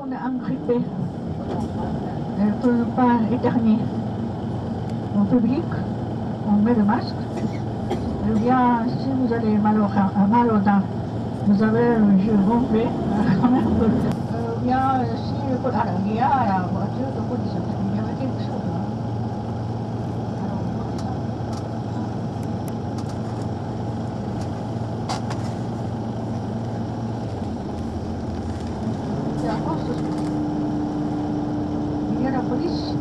on est agrippé, pour ne pas éternuer en public, on met le masque. Eh bien, si vous avez mal au, mal aux dents, vous avez le jeu gonflé, eh bien, si il y a la voiture de police, il y avait quelque chose. C'est la poste. Il y a la police.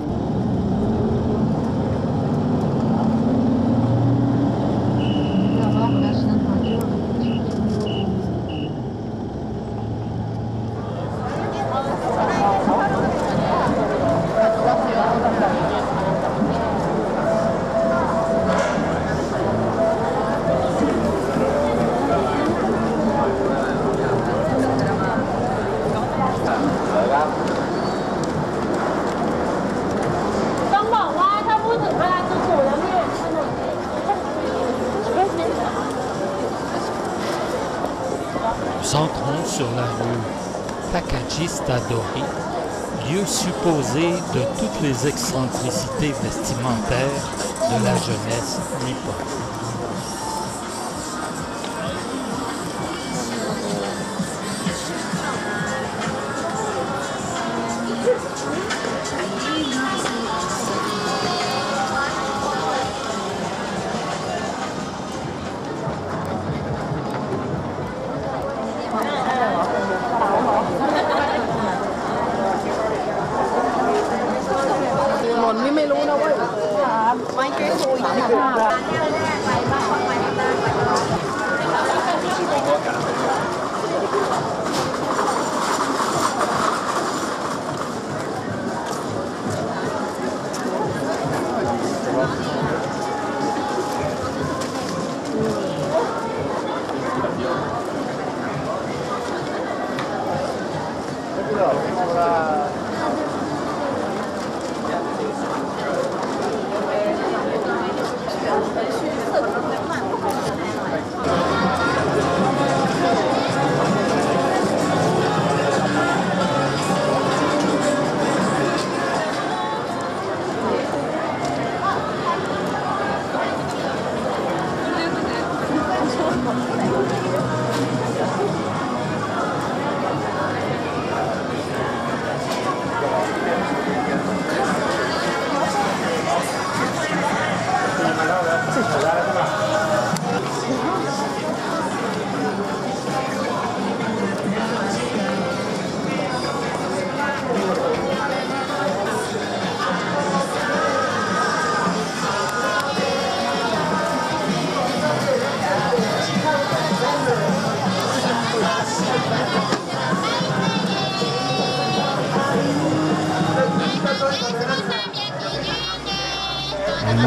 Il y a avoir la seule voiture de police. Nous entrons sur la rue Takajistadori, lieu supposé de toutes les excentricités vestimentaires de la jeunesse nippone. Chuyến.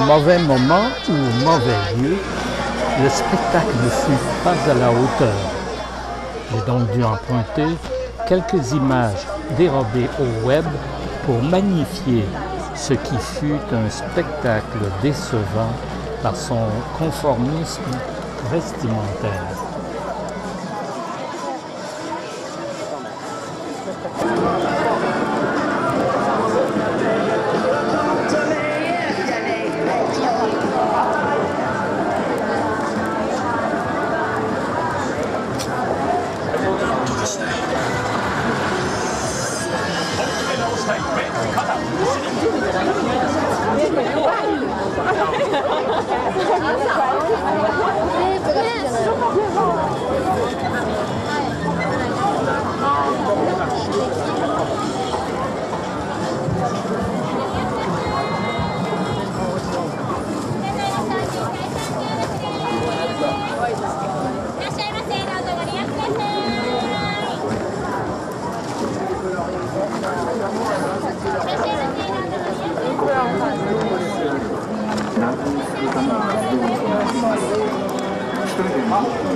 Mauvais moment ou mauvais lieu, le spectacle ne fut pas à la hauteur. J'ai donc dû emprunter quelques images dérobées au web pour magnifier ce qui fut un spectacle décevant par son conformisme vestimentaire.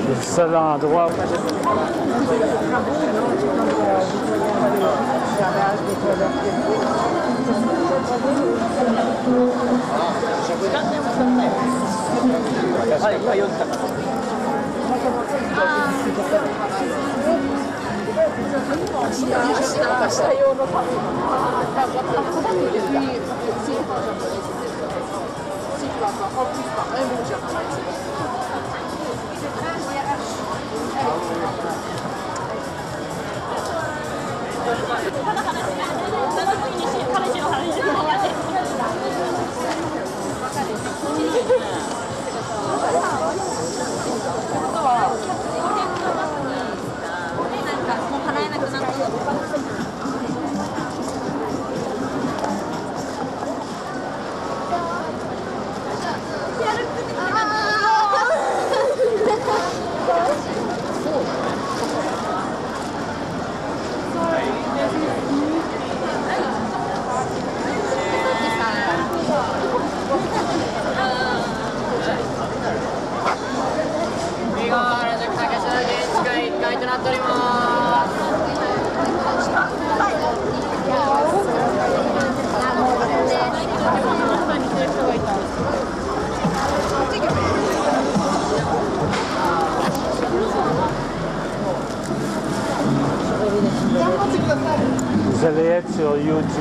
Le seul endroit par 50 par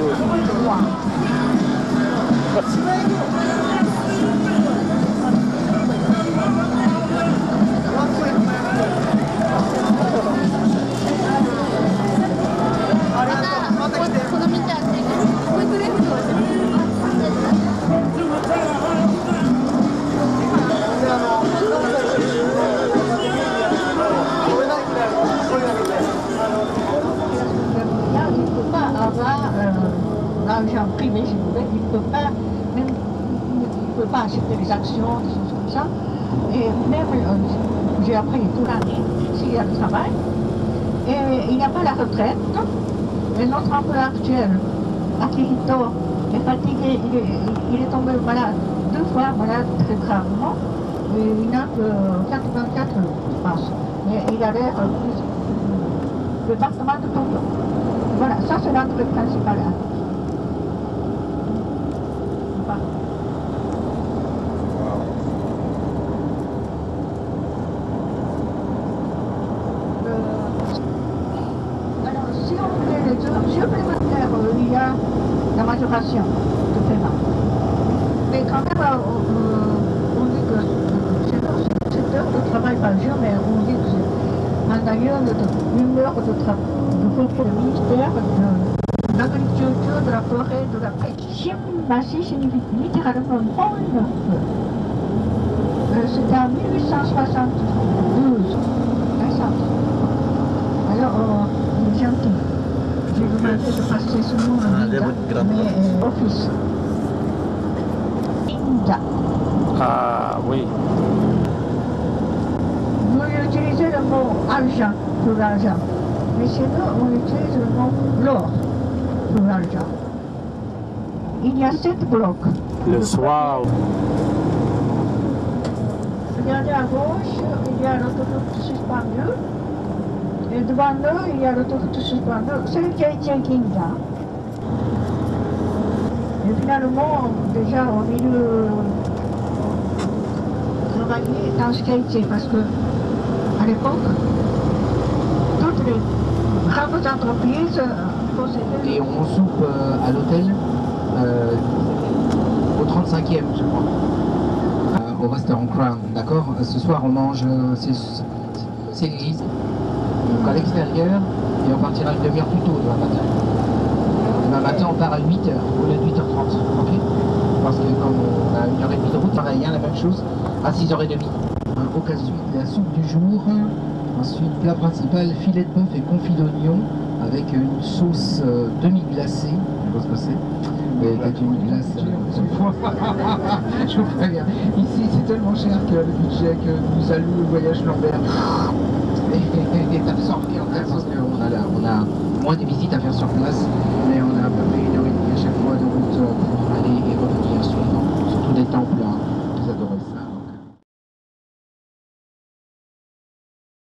あれだ。また来てこの見てこいつレフトし l'argent privé, si vous voulez, il ne peut pas, même, il peut pas acheter des actions, des choses comme ça. Et même, euh, j'ai appris toute l'année, s'il y a le travail, et il n'y a pas la retraite. Et notre emploi actuel, Akihito, est fatigué, il est, tombé malade deux fois, malade très gravement, et il n'a que 84 jours, je pense. Mais il a l'air euh, plus le département de Tokyo. Voilà, ça c'est l'entrée principale. Voilà. Euh, alors, si on fait les heures supplémentaires, euh, il y a la de paiement. Mais quand même, euh, euh, on dit que c'est 7 heures de travail par jour, mais on dit que c'est un ailleurs de une heure de travail. Le ministère de l'agriculture, de la forêt, de la pêche. Massi signifie littéralement pôle neuf. Euh, C'était en 1872. D'accord. Alors, euh, il est gentil. Linda, mais euh, office. Linda. Ah oui. Vous utilisez le mot argent pour l'argent. Mais chez nous, on utilise le mot l'or pour l'argent. Il y a sept blocs. Le soir, Regardez à gauche, il y a l'autoroute suspendue. Et devant nous, il y a l'autoroute suspendue. C'est le Keiichi Ginza. Et finalement, déjà, au milieu, travailler dans ce Keiichi parce que, à l'époque, toutes les grandes entreprises possédaient. Et on soupe euh, à l'hôtel euh, au 35e, je crois. Euh, au restaurant Crown, d'accord? Ce soir, on mange, c'est l'église, donc à l'extérieur, et on partira une demi-heure plus tôt demain matin. Demain matin, on part à 8h, au lieu de 8h30, ok? Parce que comme on a une heure et demie de route, pareil, hein, la même chose, à 6h30. Euh, au cas de la soupe du jour, ensuite, plat principal, filet de bœuf et confit d'oignon, avec une sauce euh, demi-glacée, je sais pas ce que c'est. Mais c'est une glace. je vous préviens. Ici, c'est tellement cher que le budget que nous alloue le voyage Lambert des, des, en fait, parce qu'on a, on a moins de visites à faire sur place, mais on a à peu près une heure et demie à chaque fois de route euh, pour aller et revenir, surtout, surtout des temples. Hein.